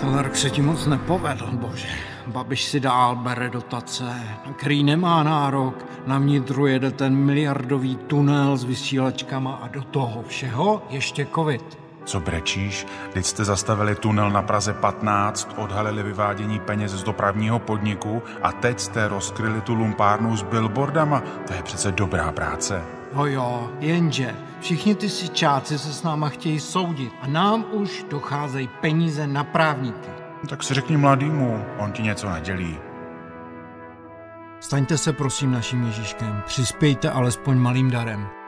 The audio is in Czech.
Ten rok se ti moc nepovedl, bože. Babiš si dál bere dotace, na který nemá nárok. Na vnitru jede ten miliardový tunel s vysílačkama a do toho všeho ještě covid. Co brečíš? Teď jste zastavili tunel na Praze 15, odhalili vyvádění peněz z dopravního podniku a teď jste rozkryli tu lumpárnu s billboardama. To je přece dobrá práce. No jo, jenže všichni ty sičáci se s náma chtějí soudit a nám už docházejí peníze na právníky. Tak si řekni mladýmu, on ti něco nadělí. Staňte se prosím naším Ježíškem, přispějte alespoň malým darem.